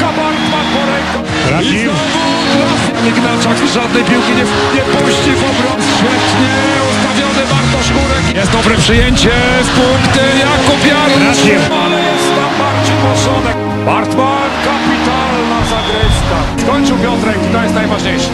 Kabartman. I Radził. znowu dla żadnej piłki nie, nie puści w obron. Świetnie ustawiony Bartosz Górek. Jest dobre przyjęcie w punkty Jakub Jarusz. Ale jest tam Marcin Moszonek. Bartman, kapitalna zagrywka. Skończył Piotrek, to jest najważniejsze.